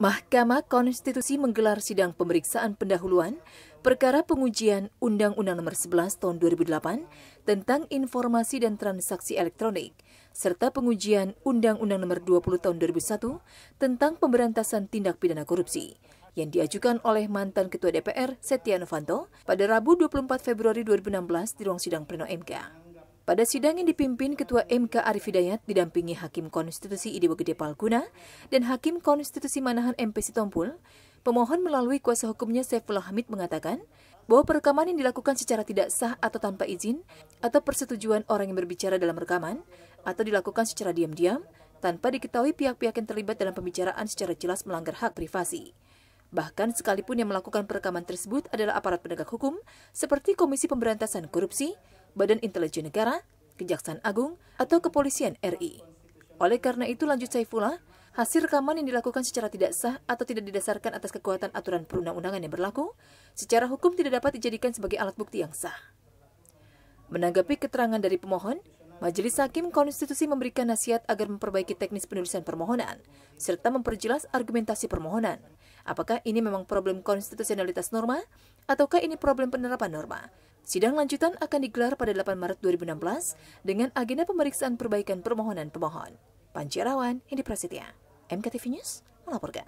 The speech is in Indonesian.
Mahkamah Konstitusi menggelar sidang pemeriksaan pendahuluan perkara pengujian Undang-Undang Nomor 11 Tahun 2008 tentang Informasi dan Transaksi Elektronik serta pengujian Undang-Undang Nomor 20 Tahun 2001 tentang Pemberantasan Tindak Pidana Korupsi yang diajukan oleh mantan Ketua DPR Setia Novanto pada Rabu 24 Februari 2016 di ruang sidang pleno MK. Pada sidang yang dipimpin Ketua MK Arif Hidayat didampingi Hakim Konstitusi Idewo Gede Palguna dan Hakim Konstitusi Manahan MP Sitompul, pemohon melalui kuasa hukumnya Saifullah Hamid mengatakan bahwa perekaman yang dilakukan secara tidak sah atau tanpa izin atau persetujuan orang yang berbicara dalam rekaman atau dilakukan secara diam-diam tanpa diketahui pihak-pihak yang terlibat dalam pembicaraan secara jelas melanggar hak privasi. Bahkan sekalipun yang melakukan perekaman tersebut adalah aparat penegak hukum seperti Komisi Pemberantasan Korupsi, Badan Intelijen Negara, Kejaksaan Agung, atau Kepolisian RI. Oleh karena itu, lanjut Saifullah, hasil rekaman yang dilakukan secara tidak sah atau tidak didasarkan atas kekuatan aturan perundang-undangan yang berlaku, secara hukum tidak dapat dijadikan sebagai alat bukti yang sah. Menanggapi keterangan dari pemohon, Majelis Hakim Konstitusi memberikan nasihat agar memperbaiki teknis penulisan permohonan, serta memperjelas argumentasi permohonan. Apakah ini memang problem konstitusionalitas norma, ataukah ini problem penerapan norma? Sidang lanjutan akan digelar pada 8 Maret 2016 dengan agenda pemeriksaan perbaikan permohonan pemohon. Pancirawan, Indi Prasetya, MKTV News, melaporkan.